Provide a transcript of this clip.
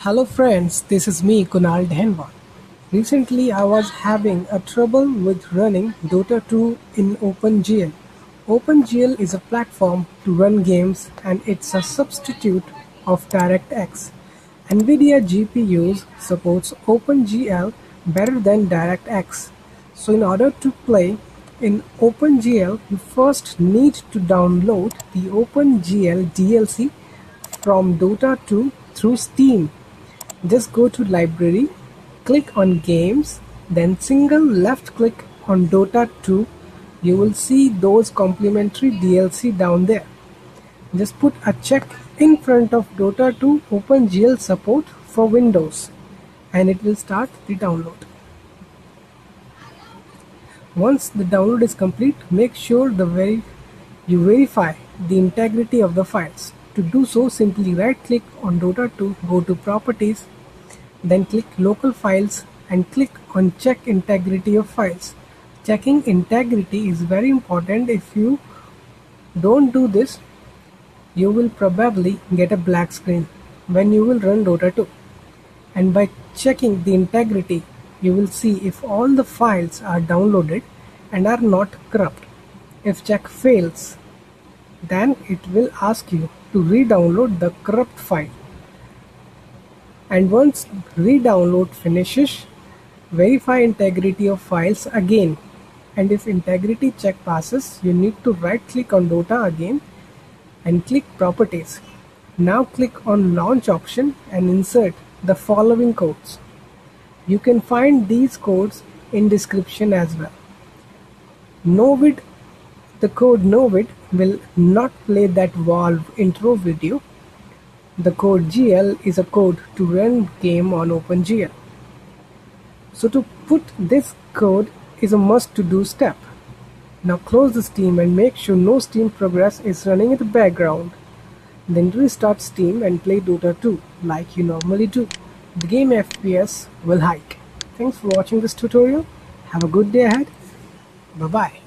Hello friends, this is me Kunal Dhenwar. Recently I was having a trouble with running Dota 2 in OpenGL. OpenGL is a platform to run games and it's a substitute of DirectX. NVIDIA GPUs supports OpenGL better than DirectX. So in order to play in OpenGL, you first need to download the OpenGL DLC from Dota 2 through Steam. Just go to library, click on games, then single left click on Dota 2. You will see those complimentary DLC down there. Just put a check in front of Dota 2 OpenGL support for Windows and it will start the download. Once the download is complete, make sure the very you verify the integrity of the files. To do so, simply right click on Dota 2, go to properties, then click local files and click on check integrity of files. Checking integrity is very important if you don't do this you will probably get a black screen when you will run Dota 2 and by checking the integrity you will see if all the files are downloaded and are not corrupt. If check fails then it will ask you to re-download the corrupt file. And once re-download finishes verify integrity of files again. And if integrity check passes you need to right click on Dota again and click properties. Now click on launch option and insert the following codes. You can find these codes in description as well. Novid the code novid will not play that valve intro video the code GL is a code to run game on OpenGL. So to put this code is a must to do step. Now close the Steam and make sure no Steam progress is running in the background. Then restart Steam and play Dota 2 like you normally do. The game FPS will hike. Thanks for watching this tutorial. Have a good day ahead. Bye bye.